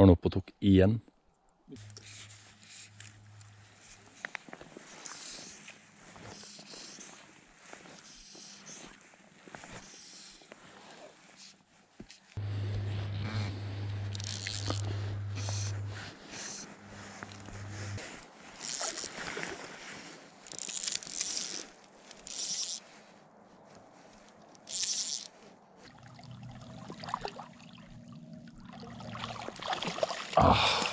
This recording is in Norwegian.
Var han oppe og tok igjen? Oh.